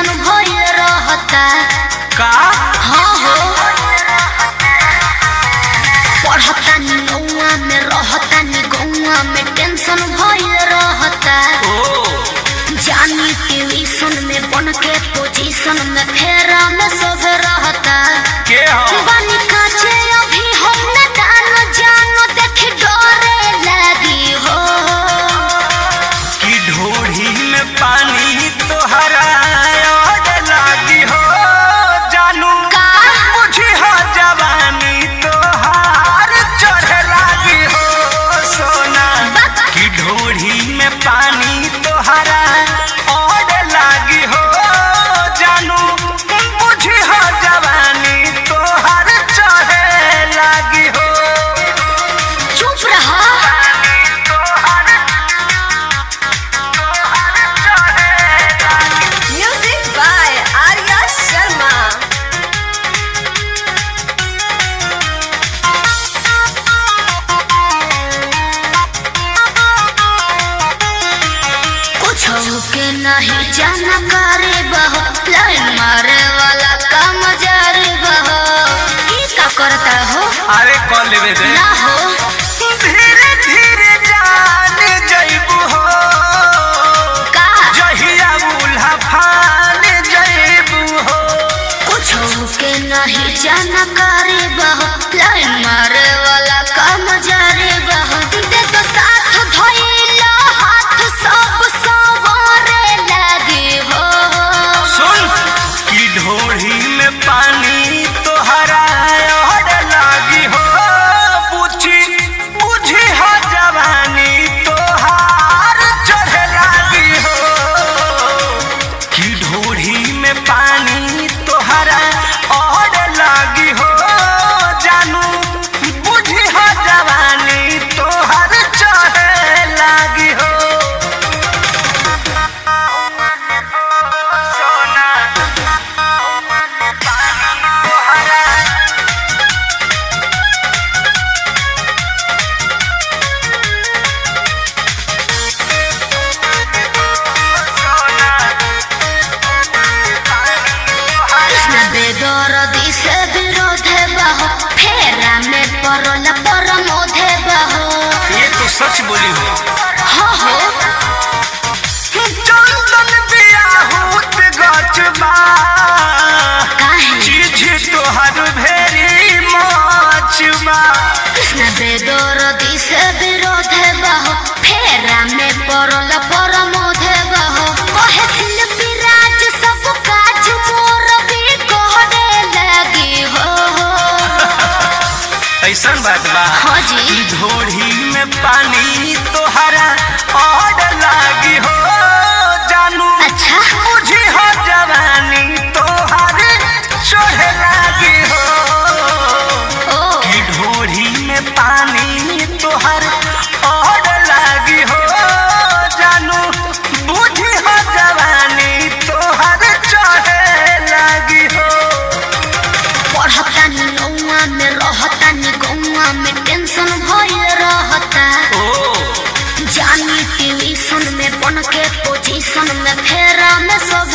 Tension भइल रहता। का? हाँ हो। पढ़ता नी गौआ में रहता नी गौआ में टेंशन भइल रहता। ओ। जानी ट्यूशन में बन के पोजीशन में फेरा में सब रहता। नहीं जाना करे बहो लाइन मारे वाला काम जारे बहो। ई का करता हो अरे कॉल दे? ना हो। धीरे धीरे जान जइबू हो। का? जहिया बुल्हा फान जइबू हो। कुछ के नहीं जाना करे बहो लाइन मारे वाला कि में पानी मचबा कृष्ण बेदरदी से विरोध बहो फेरा में परल परमोध बहो। कहे शिल्पी राज सब काज मोर भी कहने लगी हो। ऐसन बात बा। हाँ जी। ढोढ़ी में पानी तोहरा और लागी हो जानू। अच्छा। में फेरा में सब